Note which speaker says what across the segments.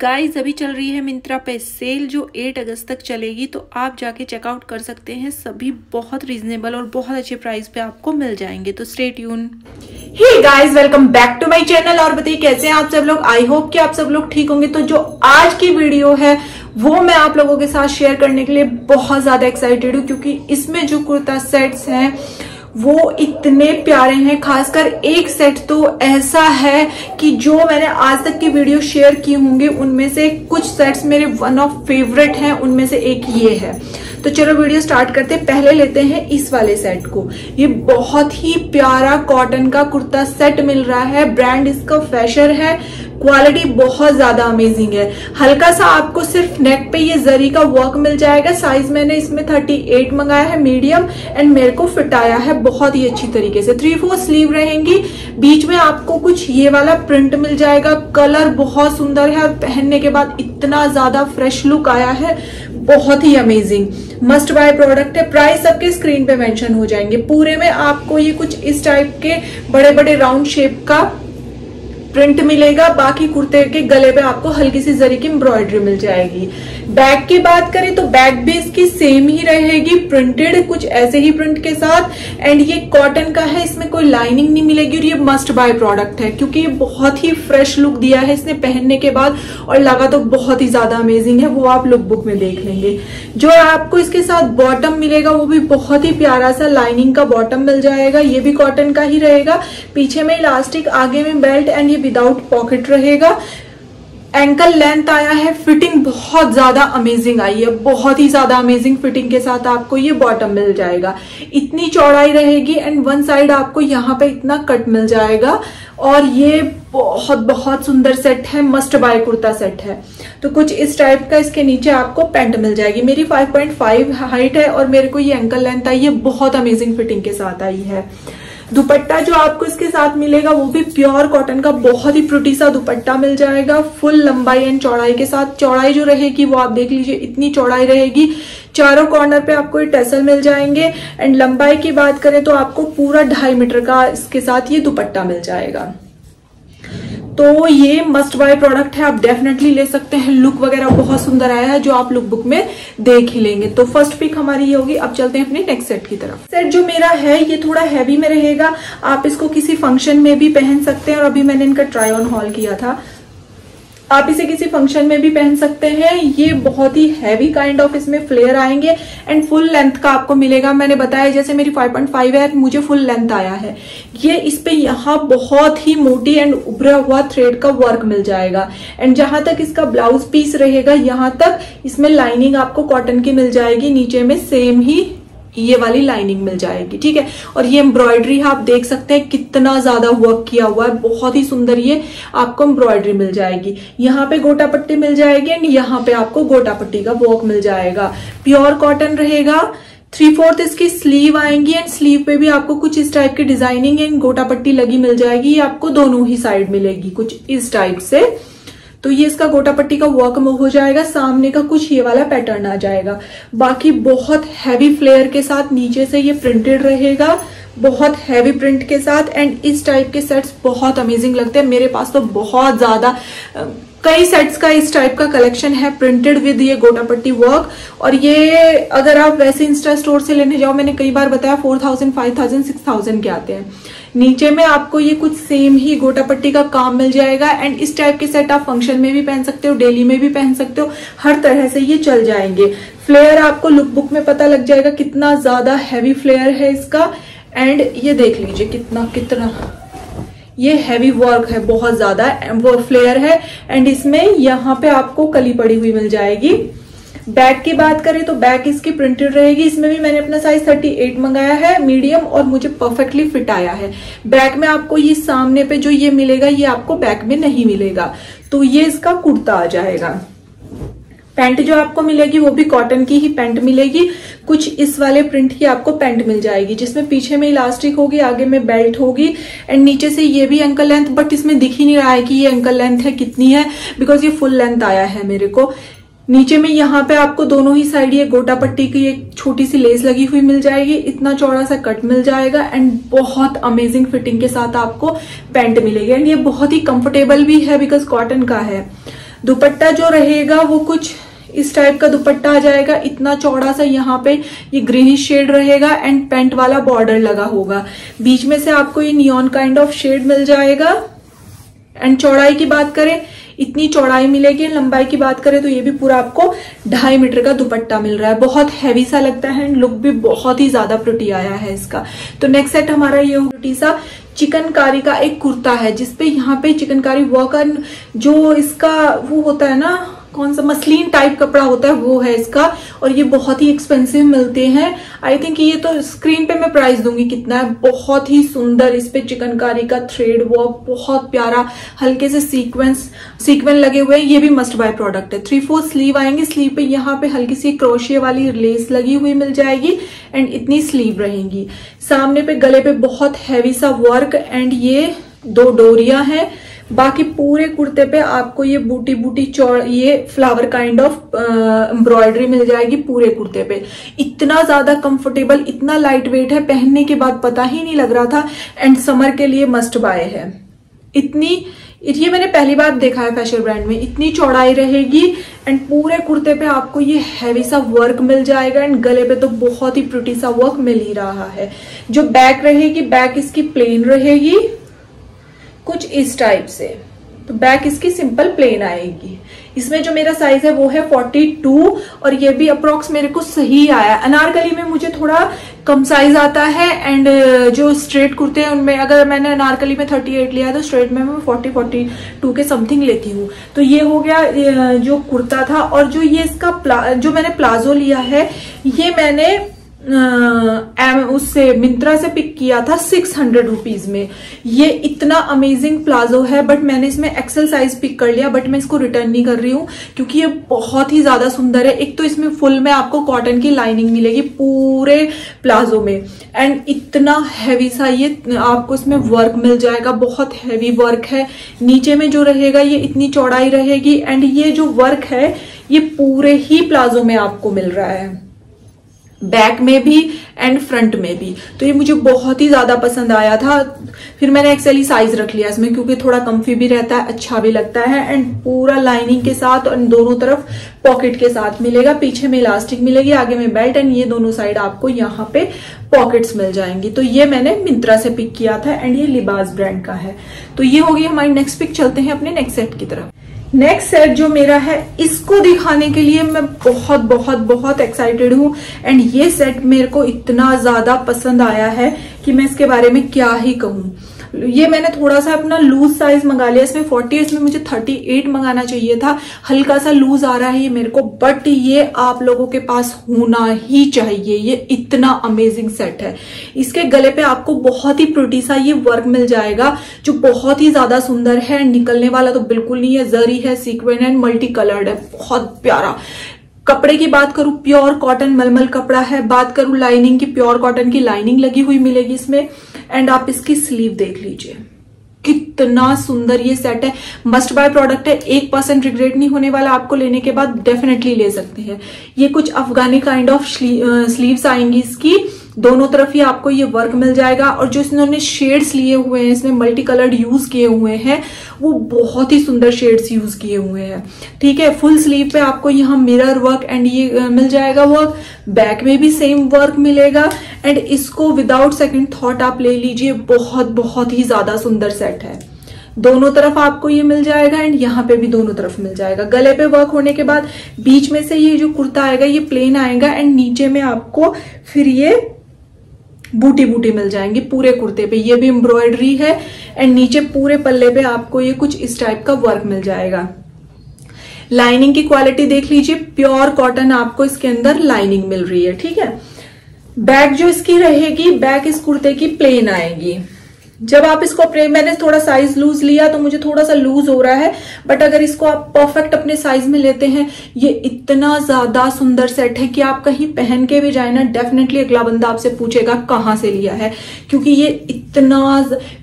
Speaker 1: Guys अभी चल रही है मिंत्रा पे सेल जो 8 अगस्त तक चलेगी तो आप जाके चेकआउट कर सकते हैं। सभी बहुत रीजनेबल और बहुत अच्छे प्राइस पे आपको मिल जाएँगे तो stay tune
Speaker 2: hey guys welcome back to my channel और बताइए, कैसे हैं आप सब लोग? आई होप कि आप सब लोग ठीक होंगे। तो जो आज की वीडियो है, वो मैं आप लोगों के साथ शेयर करने के लिए बहुत ज़्यादा एक्साइटेड हूँ, क्योंकि इसमें जो कुर्ता सेट्स हैं वो इतने प्यारे हैं, खासकर एक सेट तो ऐसा है कि जो मैंने आज तक की वीडियो शेयर की होंगे, उनमें से कुछ सेट्स मेरे वन ऑफ़ फेवरेट हैं, उनमें से एक ये है। तो चलो वीडियो स्टार्ट करते हैं। पहले लेते हैं इस वाले सेट को। ये बहुत ही प्यारा कॉटन का कुर्ता सेट मिल रहा है। ब्रांड इसका फ़ैशन है। क्वालिटी बहुत ज़्यादा अमेजिंग है। हल्का सा आपको सिर्फ़ नेक पे ये जरी का वर्क मिल जाएगा। साइज़ मैंने इसमें 38 मंगाया है मीडियम एंड मेरे को फिट आया है बहुत ही अच्छी तरीके से। थ्री फोर स्लीव रहेंगी। बीच में आपको कुछ ये वाला प्रिंट मिल जाएगा। कलर बहुत सुंदर है और पहनने के बाद इतना ज़्यादा फ्रेश लुक आया है। बहुत ही अमेजिंग मस्ट बाय प्रोडक्ट है। प्राइस सबके स्क्रीन पे मेंशन हो जाएँगे। पूरे में आपको ये कुछ इस टाइप के बड़े बड़े राउंड शेप का प्रिंट मिलेगा, बाकी कुर्ते के गले पे आपको हल्की सी जरी की एम्ब्रॉयडरी मिल जाएगी। बैग की बात करें तो बैग भी इसकी सेम ही रहेगी प्रिंटेड कुछ ऐसे ही प्रिंट के साथ। एंड ये कॉटन का है, इसमें कोई लाइनिंग नहीं मिलेगी और ये मस्ट बाय प्रोडक्ट है, क्योंकि ये बहुत ही फ्रेश लुक दिया है इसने पहनने के बाद। और लगा तो बहुत ही ज़्यादा अमेजिंग है, वो आप लुक बुक में देख लेंगे। जो आपको इसके साथ बॉटम मिलेगा, वो भी बहुत ही प्यारा सा लाइनिंग का बॉटम मिल जाएगा, ये भी कॉटन का ही रहेगा। पीछे में इलास्टिक आगे में बेल्ट एंड ये विदाउट पॉकेट रहेगा। एंकल लेंथ आया है फिटिंग बहुत ज़्यादा अमेजिंग आई है। बहुत ही ज़्यादा अमेजिंग फिटिंग के साथ आपको ये बॉटम मिल जाएगा। इतनी चौड़ाई रहेगी एंड वन साइड आपको यहाँ पे इतना कट मिल जाएगा। और ये बहुत बहुत सुंदर सेट है मस्ट बाय कुर्ता सेट है। तो कुछ इस टाइप का इसके नीचे आपको पेंट मिल जाएगी। मेरी 5.5 हाइट है और मेरे को ये एंकल लेंथ आई है। बहुत अमेजिंग फिटिंग के साथ आई है। दुपट्टा जो आपको इसके साथ मिलेगा, वो भी प्योर कॉटन का बहुत ही प्रोटी सा दुपट्टा मिल जाएगा। फुल लंबाई एंड चौड़ाई के साथ। चौड़ाई जो रहेगी, वो आप देख लीजिए, इतनी चौड़ाई रहेगी। चारों कॉर्नर पे आपको ये टेसल मिल जाएँगे। एंड लंबाई की बात करें तो आपको पूरा ढाई मीटर का इसके साथ ये दुपट्टा मिल जाएगा। तो ये मस्ट बाय प्रोडक्ट है, आप डेफिनेटली ले सकते हैं। लुक वगैरह बहुत सुंदर आया है, जो आप लुक बुक में देख ही लेंगे। तो फ़र्स्ट पिक हमारी ये होगी। अब चलते हैं अपने नेक्स्ट सेट की तरफ़। सेट जो मेरा है, ये थोड़ा हैवी में रहेगा। आप इसको किसी फ़ंक्शन में भी पहन सकते हैं और अभी मैंने इनका ट्राई ऑन हॉल किया था। आप इसे किसी फ़ंक्शन में भी पहन सकते हैं। ये बहुत ही हैवी काइंड ऑफ़ इसमें फ्लेयर आएँगे एंड फुल लेंथ का आपको मिलेगा। मैंने बताया जैसे मेरी 5.5 है, मुझे फुल लेंथ आया है। ये इस पे यहाँ बहुत ही मोटी एंड उभरा हुआ थ्रेड का वर्क मिल जाएगा। एंड जहाँ तक इसका ब्लाउज पीस रहेगा, यहाँ तक इसमें लाइनिंग आपको कॉटन की मिल जाएगी। नीचे में सेम ही ये वाली लाइनिंग मिल जाएगी, ठीक है? और ये एम्ब्रॉयडरी आप देख सकते हैं कितना ज़्यादा वर्क किया हुआ है, बहुत ही सुंदर ये आपको एम्ब्रॉयडरी मिल जाएगी। यहाँ पे गोटा पट्टी मिल जाएगी एंड यहाँ पे आपको गोटा पट्टी का वर्क मिल जाएगा। प्योर कॉटन रहेगा थ्री फोर्थ इसकी स्लीव आएँगी एंड स्लीव पे भी आपको कुछ इस टाइप की डिज़ाइनिंग एंड गोटा पट्टी लगी मिल जाएगी। ये आपको दोनों ही साइड मिलेगी, कुछ इस टाइप से। तो ये इसका गोटा पट्टी का वर्क हो जाएगा, सामने का कुछ ये वाला पैटर्न आ जाएगा। बाकी बहुत हैवी फ्लेयर के साथ नीचे से ये प्रिंटेड रहेगा। बहुत हैवी प्रिंट के साथ एंड इस टाइप के सेट्स बहुत अमेजिंग लगते हैं। मेरे पास तो बहुत ज़्यादा कई सेट्स का इस टाइप का कलेक्शन है प्रिंटेड विद ये गोटा पट्टी वर्क और ये अगर आप वैसे इंस्टा स्टोर से लेने जाओ, मैंने कई बार बताया four thousand five thousand six thousand के आते हैं। नीचे में आपको ये कुछ सेम ही गोटा पट्टी का काम मिल जाएगा एंड इस टाइप के सेट आप फ़ंक्शन में भी पहन सकते हो डेली में भी पहन सकते हो, हर तरह से ये चल जाएँगे। फ्लेयर आपको लुक बुक में पता लग जाएगा कितना ज़्यादा हैवी फ्लेयर है इसका। एंड ये देख लीजिए कितना कितना। ये हैवी वर्क है, बहुत ज़्यादा वो फ्लेयर है। एंड इसमें यहाँ पे आपको कली पड़ी हुई मिल जाएगी। बैक की बात करें तो बैक इसकी प्रिंटेड रहेगी। इसमें भी मैंने अपना साइज़ 38 मंगाया है मीडियम और मुझे परफेक्टली फिट आया है। बैक में आपको ये सामने पे जो ये मिलेगा, ये आपको बैक में नहीं मिलेगा। तो ये इसका कुर्ता आ जाएगा। पैंट जो आपको मिलेगी वो भी कॉटन की ही पैंट मिलेगी। कुछ इस वाले प्रिंट की आपको पैंट मिल जाएगी, जिसमें पीछे में इलास्टिक होगी, आगे में बेल्ट होगी एंड नीचे से ये भी एंकल लेंथ बट इसमें दिख ही नहीं रहा है कि ये एंकल लेंथ है, कितनी है बिकॉज़ ये फुल लेंथ आया है मेरे को। नीचे में यहाँ पे आपको दोनों ही साइड ये गोटा पट्टी की एक छोटी सी लेस लगी हुई मिल जाएगी, इतना चौड़ा सा कट मिल जाएगा एंड बहुत अमेजिंग फिटिंग के साथ आपको पैंट मिलेगी। एंड ये बहुत ही कंफर्टेबल भी है बिकॉज़ कॉटन का है। दुपट्टा जो रहेगा वो कुछ इस टाइप का दुपट्टा आ जाएगा। इतना चौड़ा सा यहाँ पे ये ग्रीनिश शेड रहेगा एंड पेंट वाला बॉर्डर लगा होगा। बीच में से आपको ये नियॉन काइंड ऑफ़ शेड मिल जाएगा। एंड चौड़ाई की बात करें, इतनी चौड़ाई मिलेगी लंबाई की बात करें तो ये भी पूरा आपको ढाई मीटर का दुपट्टा मिल रहा है। बहुत हैवी सा लगता है एंड लुक भी बहुत ही ज़्यादा प्रोटी आया है इसका। तो नेक्स्ट सेट हमारा ये प्रोटी सा चिकनकारी का एक कुर्ता है, जिसपे यहाँ पे चिकनकारी वर्क जो इसका वो होता है ना कौन सा मसलिन टाइप कपड़ा होता है, वो है इसका, और ये बहुत ही एक्सपेंसिव मिलते हैं। आई थिंक ये तो स्क्रीन पे मैं प्राइस दूँगी कितना है। बहुत ही सुंदर इस पे चिकनकारी का थ्रेड वर्क बहुत प्यारा, हल्के से सीक्वेंस सीक्वेंस लगे हुए ये भी मस्ट बाय प्रोडक्ट है। थ्री फोर स्लीव आएँगे। स्लीव पे यहाँ पे हल्की सी क्रोशिया वाली लेस लगी हुई मिल जाएगी एंड इतनी स्लीव रहेंगी। सामने पे गले पे बहुत हैवी सा वर्क एंड ये दो डोरिया है। बाकी पूरे कुर्ते पे आपको ये बूटी बूटी चौड़, ये फ्लावर काइंड ऑफ़ एम्ब्रॉयडरी मिल जाएगी पूरे कुर्ते पे। इतना ज़्यादा कंफर्टेबल इतना लाइट वेट है, पहनने के बाद पता ही नहीं लग रहा था एंड समर के लिए मस्ट बाय है। इतनी, ये मैंने पहली बार देखा है फ़ैशन ब्रांड में, इतनी चौड़ाई रहेगी एंड पूरे कुर्ते पे आपको ये हैवी सा वर्क मिल जाएगा एंड गले पे तो बहुत ही प्रिटी सा वर्क मिल ही रहा है। जो बैक रहेगी बैक इसकी प्लेन रहेगी। कुछ इस टाइप से। तो बैक इसकी सिंपल प्लेन आएगी। इसमें जो मेरा साइज़ है वो है 42 और ये भी अप्रोक्स मेरे को सही आया। अनारकली में मुझे थोड़ा कम साइज़ आता है एंड जो स्ट्रेट कुर्ते हैं उनमें अगर मैंने अनारकली में 38 लिया है तो स्ट्रेट में मैं 40 42 के समथिंग लेती हूँ। तो ये हो गया जो कुर्ता था और जो ये इसका जो मैंने प्लाजो लिया है, ये मैंने उससे मिंत्रा से पिक किया था सिक्स हंड्रेड रुपीज़ में। ये इतना अमेजिंग प्लाजो है बट मैंने इसमें एक्सेल साइज़ पिक कर लिया बट मैं इसको रिटर्न नहीं कर रही हूँ, क्योंकि ये बहुत ही ज़्यादा सुंदर है। एक तो इसमें फुल में आपको कॉटन की लाइनिंग मिलेगी पूरे प्लाजो में। एंड इतना हैवी सा ये, आपको इसमें वर्क मिल जाएगा, बहुत हैवी वर्क है। नीचे में जो रहेगा, ये इतनी चौड़ाई रहेगी। एंड ये जो वर्क है, ये पूरे ही प्लाजो में आपको मिल रहा है। बैक में भी एंड फ्रंट में भी। तो ये मुझे बहुत ही ज़्यादा पसंद आया था। फिर मैंने एक्सेली साइज़ रख लिया इसमें, क्योंकि थोड़ा कंफी भी रहता है अच्छा भी लगता है एंड पूरा लाइनिंग के साथ और दोनों तरफ़ पॉकेट के साथ मिलेगा। पीछे में इलास्टिक मिलेगी, आगे में बेल्ट एंड ये दोनों साइड आपको यहाँ पे पॉकेट्स मिल जाएँगी। तो ये मैंने मिंत्रा से पिक किया था एंड ये लिबास ब्रांड का है। तो ये होगी हमारी नेक्स्ट पिक चलते हैं अपने नेक्स्ट सेट की तरफ़। नेक्स्ट सेट जो मेरा है, इसको दिखाने के लिए मैं बहुत बहुत बहुत एक्साइटेड हूँ। एंड ये सेट मेरे को इतना ज़्यादा पसंद आया है कि मैं इसके बारे में क्या ही कहूँ। ये मैंने थोड़ा सा अपना लूज साइज़ मंगा लिया। इसमें 40 इसमें मुझे 38 मंगाना चाहिए था। हल्का सा लूज आ रहा है ये मेरे को बट ये आप लोगों के पास होना ही चाहिए। ये इतना अमेजिंग सेट है। इसके गले पे आपको बहुत ही प्रोटी सा ये वर्क मिल जाएगा, जो बहुत ही ज़्यादा सुंदर है। निकलने वाला तो बिल्कुल नहीं है। जरी है सीक्वेंट एंड मल्टी कलर्ड है। बहुत प्यारा। कपड़े की बात करूँ प्योर कॉटन मलमल कपड़ा है। बात करूँ लाइनिंग की प्योर कॉटन की लाइनिंग लगी हुई मिलेगी इसमें। एंड आप इसकी स्लीव देख लीजिए। कितना सुंदर ये सेट है। मस्ट बाय प्रोडक्ट है। एक परसेंट रिग्रेट नहीं होने वाला आपको लेने के बाद डेफिनेटली ले सकते हैं। ये कुछ अफगानी काइंड ऑफ़ स्लीव्स आएँगी इसकी। दोनों तरफ़ ही आपको ये वर्क मिल जाएगा और जो इन्होंने शेड्स लिए हुए हैं इसमें मल्टी कलर्ड यूज़ किए हुए हैं, वो बहुत ही सुंदर शेड्स यूज़ किए हुए हैं। ठीक है फुल स्लीव पे आपको यहाँ मिरर वर्क एंड ये मिल जाएगा वर्क बैक में भी सेम वर्क मिलेगा एंड इसको विदाउट सेकेंड थॉट आप ले लीजिए, बहुत बहुत ही ज़्यादा सुंदर सेट है। दोनों तरफ़ आपको ये मिल जाएगा एंड यहाँ पे भी दोनों तरफ़ मिल जाएगा। गले पे वर्क होने के बाद बीच में से ये जो कुर्ता आएगा, ये प्लेन आएगा एंड नीचे में आपको फिर ये बूटी बूटी मिल जाएँगी पूरे कुर्ते पे। ये भी एम्ब्रॉयडरी है एंड नीचे पूरे पल्ले पे आपको ये कुछ इस टाइप का वर्क मिल जाएगा। लाइनिंग की क्वालिटी देख लीजिए। प्योर कॉटन आपको इसके अंदर लाइनिंग मिल रही है, ठीक है? बैक जो इसकी रहेगी बैक इस कुर्ते की प्लेन आएगी। जब आप इसको अपने, मैंने थोड़ा साइज़ लूज लिया तो मुझे थोड़ा सा लूज हो रहा है बट अगर इसको आप परफेक्ट अपने साइज़ में लेते हैं, ये इतना ज़्यादा सुंदर सेट है कि आप कहीं पहन के भी जाए ना डेफिनेटली अगला बंदा आपसे पूछेगा कहाँ से लिया है, क्योंकि ये इतना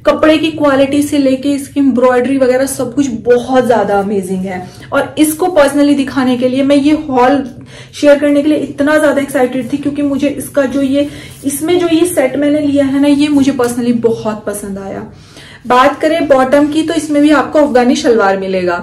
Speaker 2: कपड़े की क्वालिटी से लेके इसकी एम्ब्रॉयडरी वगैरह सब कुछ बहुत ज़्यादा अमेजिंग है। और इसको पर्सनली दिखाने के लिए मैं ये हॉल शेयर करने के लिए इतना ज़्यादा एक्साइटेड थी, क्योंकि मुझे इसका जो ये, इसमें जो ये सेट मैंने लिया है ना, ये मुझे पर्सनली बहुत पसंद आया। बात करें बॉटम की तो इसमें भी आपको अफगानी शलवार मिलेगा।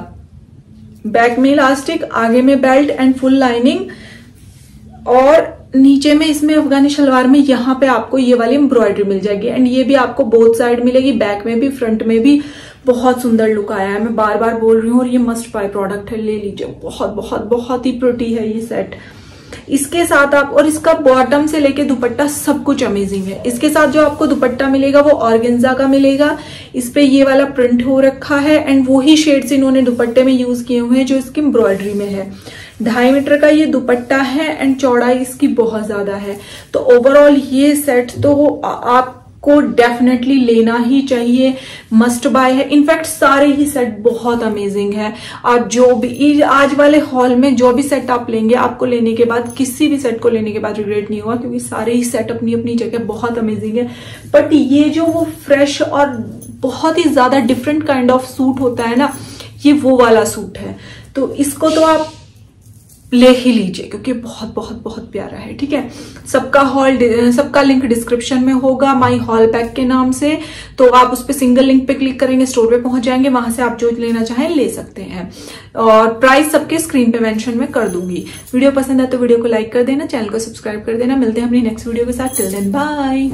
Speaker 2: बैक में इलास्टिक आगे में बेल्ट एंड फुल लाइनिंग और नीचे में इसमें अफगानी शलवार में यहाँ पे आपको ये वाली एम्ब्रॉयडरी मिल जाएगी। एंड ये भी आपको बोथ साइड मिलेगी बैक में भी फ्रंट में भी। बहुत सुंदर लुक आया है। मैं बार बार बोल रही हूँ और ये मस्ट बाय प्रोडक्ट है, ले लीजिए। बहुत बहुत बहुत ही प्रोटी है ये सेट इसके साथ आप, और इसका बॉटम से लेके दुपट्टा सब कुछ अमेजिंग है। इसके साथ जो आपको दुपट्टा मिलेगा, वो ऑर्गेंजा का मिलेगा। इस पे ये वाला प्रिंट हो रखा है एंड वो ही शेड्स इन्होंने दुपट्टे में यूज़ किए हुए हैं, जो इसकी एम्ब्रॉयडरी में है। ढाई मीटर का ये दुपट्टा है एंड चौड़ाई इसकी बहुत ज़्यादा है। तो ओवरऑल ये सेट तो आप को डेफिनेटली लेना ही चाहिए मस्ट बाय है। इनफैक्ट सारे ही सेट बहुत अमेजिंग है। आप जो भी, आज वाले हॉल में जो भी सेट आप लेंगे, आपको लेने के बाद, किसी भी सेट को लेने के बाद रिग्रेट नहीं होगा, क्योंकि सारे ही सेट अपनी अपनी जगह बहुत अमेजिंग है। बट ये जो वो फ्रेश और बहुत ही ज़्यादा डिफरेंट काइंड ऑफ़ सूट होता है ना, ये वो वाला सूट है। तो इसको तो आप ले ही लीजिए, क्योंकि बहुत बहुत बहुत प्यारा है, ठीक है? सबका हॉल सबका लिंक डिस्क्रिप्शन में होगा माई हॉल पैक के नाम से। तो आप उस पर सिंगल लिंक पे क्लिक करेंगे स्टोर पे पहुँच जाएँगे, वहाँ से आप जो लेना चाहें ले सकते हैं। और प्राइस सबके स्क्रीन पे मेंशन में कर दूँगी। वीडियो पसंद है तो वीडियो को लाइक कर देना चैनल को सब्सक्राइब कर देना। मिलते हैं अपनी नेक्स्ट वीडियो के साथ। Till then bye